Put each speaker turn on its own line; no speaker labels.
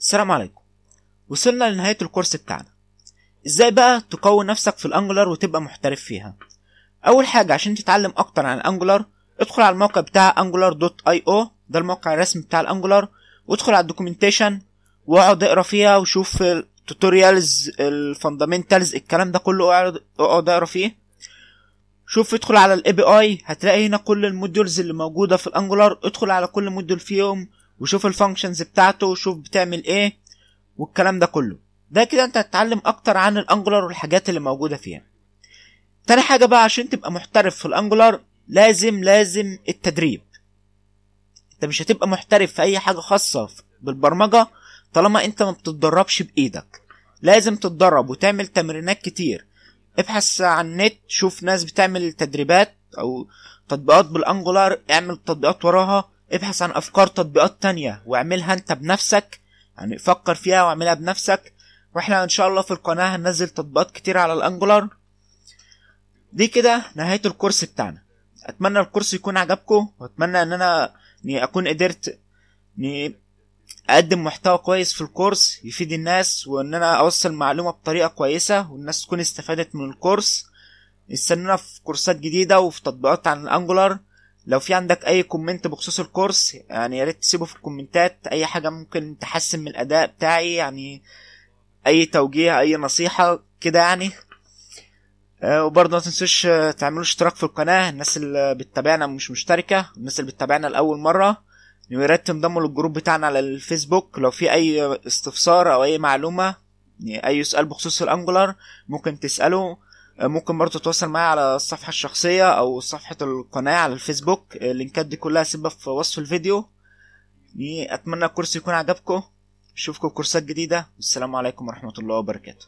السلام عليكم. وصلنا لنهاية ال course بتاعنا. إزاي بقى تقوي نفسك في ال Angular وتبقى محترف فيها؟ أول حاجة عشان تتعلم أكتر عن ال Angular ادخل على الموقع بتاع angular.io ده الموقع الرسمي بتاع ال Angular وادخل على ال documentation واقعد اقرأ فيها وشوف ال tutorials ال fundamentals الكلام ده كله اقعد اقرأ فيه. شوف ادخل على ال API هتلاقي هنا كل ال modules اللي موجودة في ال Angular ادخل على كل module فيهم وشوف ال functions بتاعته وشوف بتعمل إيه والكلام ده كله. ده كده انت هتتعلم أكتر عن ال Angular والحاجات اللي موجودة فيها. تاني حاجة بقى عشان تبقى محترف في ال Angular لازم لازم التدريب. انت مش هتبقى محترف في أي حاجة خاصة بالبرمجة طالما انت ما بتتدربش بإيدك. لازم تتدرب وتعمل تمرينات كتير. ابحث عن النت شوف ناس بتعمل تدريبات أو تطبيقات بالانجولار اعمل تطبيقات وراها. ابحث عن أفكار تطبيقات تانية واعملها أنت بنفسك يعني فكر فيها واعملها بنفسك. وإحنا إن شاء الله في القناة هننزل تطبيقات كتير على الأنجولار. دي كده نهاية الكورس بتاعنا. أتمنى الكورس يكون عجبكم وأتمنى إن أنا إني أكون قدرت إني أقدم محتوى كويس في الكورس يفيد الناس وإن أنا أوصل معلومة بطريقة كويسة والناس تكون استفادت من الكورس. استنونا في كورسات جديدة وفي تطبيقات عن ال Angular. لو في عندك أي comment بخصوص الكورس يعني يا ريت تسيبه في ال commentات. أي حاجة ممكن تحسن من الأداء بتاعي يعني أي توجيه أي نصيحة كده يعني. آه، وبرضه ما تنسوش آه، تعملوا اشتراك في القناة. الناس اللي بتتابعنا مش مشتركة الناس اللي بتتابعنا لأول مرة ويا ريت تنضموا للجروب بتاعنا على الفيسبوك. لو في أي استفسار أو أي معلومة يعني أي سؤال بخصوص الأنجولار ممكن تسأله. آه، ممكن برضه تتواصل معايا على الصفحة الشخصية أو صفحة القناة على الفيسبوك. اللينكات دي كلها هسيبها في وصف الفيديو. يعني أتمنى الكورس يكون عجبكم. أشوفكم كورسات جديدة. والسلام عليكم ورحمة الله وبركاته.